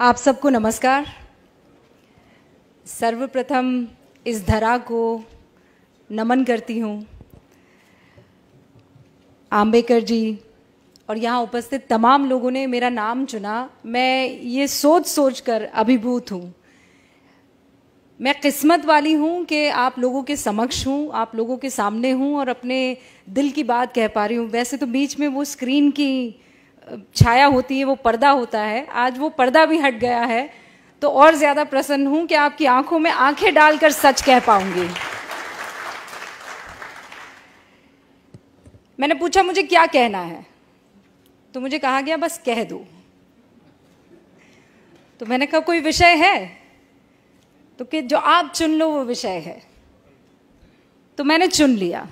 आप सबको नमस्कार। सर्वप्रथम इस धरा को नमन करती हूँ। आम्बेकर जी और यहाँ उपस्थित तमाम लोगों ने मेरा नाम चुना। मैं ये सोच सोच कर अभिभूत हूँ। मैं किस्मत वाली हूँ कि आप लोगों के समक्ष हूँ, आप लोगों के सामने हूँ और अपने दिल की बात कह पा रही हूँ। वैसे तो बीच में वो स्क्रीन की छाया होती है, वो पर्दा होता है। आज वो पर्दा भी हट गया है तो और ज़्यादा प्रसन्न हूँ कि आपकी आँखों में आँखें डालकर सच कह पाऊँगी। मैंने पूछा, मुझे क्या कहना है? तो मुझे कहा गया, बस कह दो। तो मैंने कहा, कोई विषय है? तो कि, जो आप चुन लो, वो विषय है। तो मैंने चुन लिया,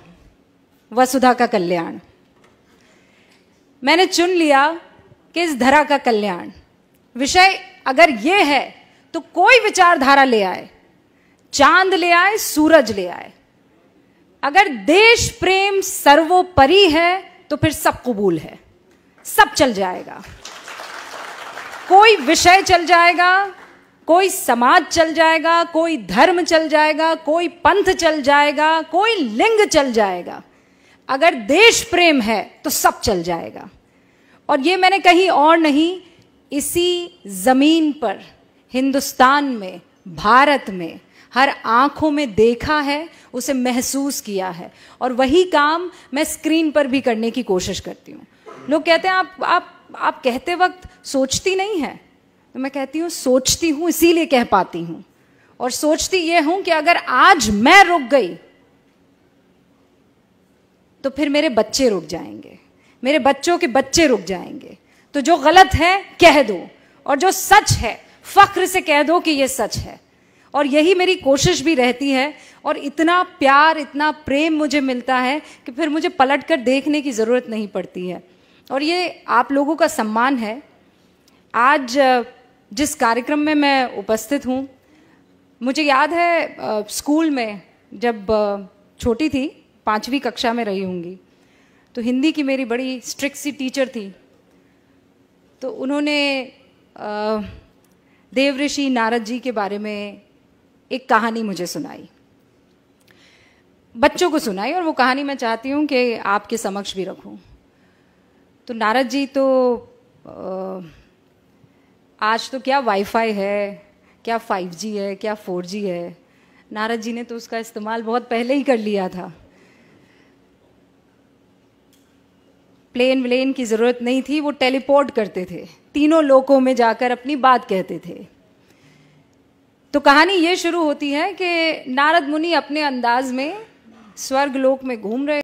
वसुधा का कल्याण। मैंने चुन लिया कि इस धरा का कल्याण। विषय अगर ये है तो कोई विचारधारा ले आए, चाँद ले आए, सूरज ले आए। अगर देश प्रेम सर्वोपरि है तो फिर सब कबूल है। सब चल जाएगा। कोई विषय चल जाएगा, कोई समाज चल जाएगा, कोई धर्म चल जाएगा, कोई पंथ चल जाएगा, कोई लिंग चल जाएगा। अगर देश प्रेम है तो सब चल जाएगा। और ये मैंने कहीं और नहीं, इसी ज़मीन पर, हिंदुस्तान में, भारत में, हर आँखों में देखा है, उसे महसूस किया है। और वही काम मैं स्क्रीन पर भी करने की कोशिश करती हूँ। लोग कहते हैं, आप आप आप कहते वक्त सोचती नहीं है। तो मैं कहती हूँ, सोचती हूँ, इसीलिए कह पाती हूँ। और सोचती ये हूँ कि अगर आज मैं रुक गई तो फिर मेरे बच्चे रुक जाएँगे। मेरे बच्चों के बच्चे रुक जाएँगे। तो जो गलत है, कह दो। और जो सच है, फख्र से कह दो कि ये सच है। और यही मेरी कोशिश भी रहती है। और इतना प्यार, इतना प्रेम मुझे मिलता है कि फिर मुझे पलट कर देखने की ज़रूरत नहीं पड़ती है। और ये आप लोगों का सम्मान है। आज जिस कार्यक्रम में मैं उपस्थित हूँ, मुझे याद है स्कूल में जब छोटी थी पांचवी कक्षा में रही होंगी। तो हिंदी की मेरी बड़ी स्ट्रिक्ट सी टीचर थी। तो उन्होंने देव ऋषि नारद जी के बारे में एक कहानी मुझे सुनाई। बच्चों को सुनाई और वो कहानी मैं चाहती हूँ कि आपके समक्ष भी रखूँ। तो नारद जी तो आज तो क्या वाईफाई है, क्या 5G है, क्या 4G है? नारद जी ने तो उसका इस्तेमाल बहुत पहले ही कर लिया था। प्लेन व्लेन की ज़रूरत नहीं थी, वो टेलीपोर्ट करते थे। तीनों लोकों में जाकर अपनी बात कहते थे। तो कहानी ये शुरू होती है कि नारद मुनि अपने अंदाज में स्वर्ग लोक में घूम रहे